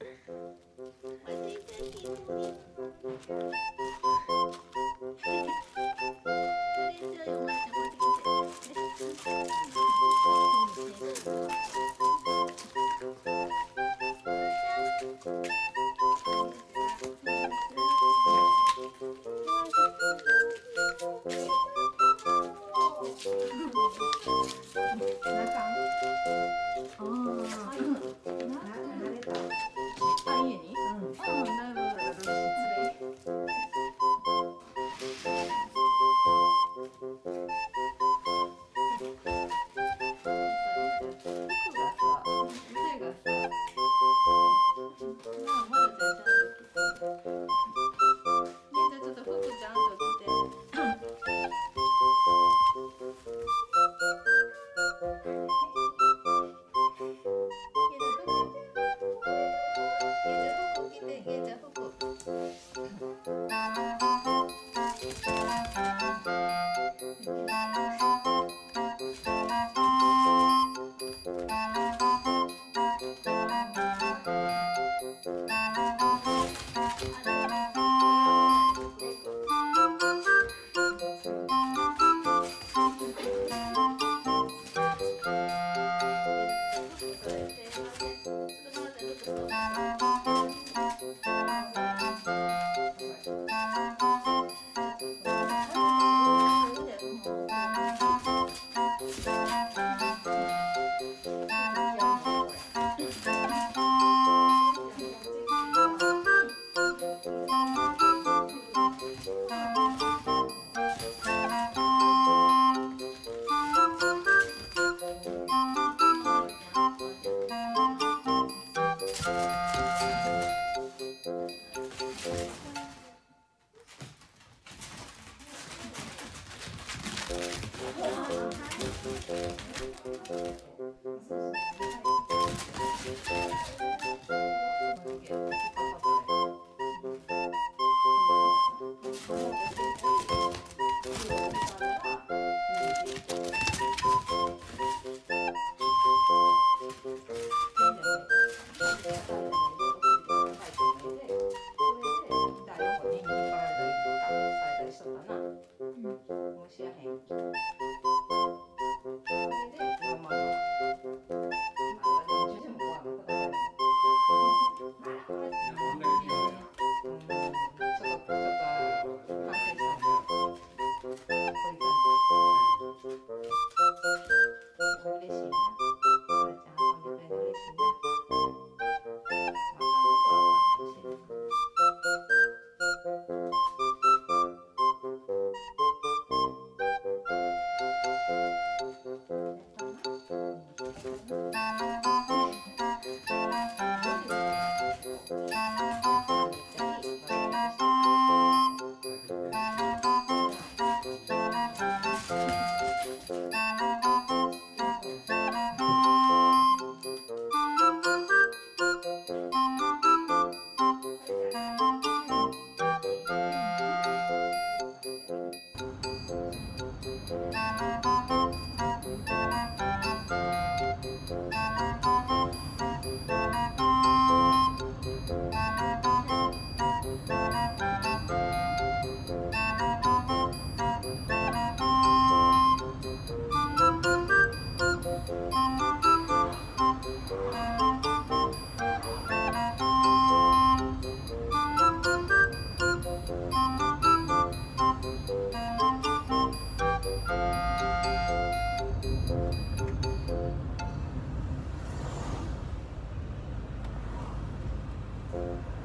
I think that he would.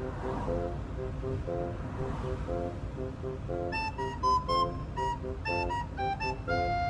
Thank you.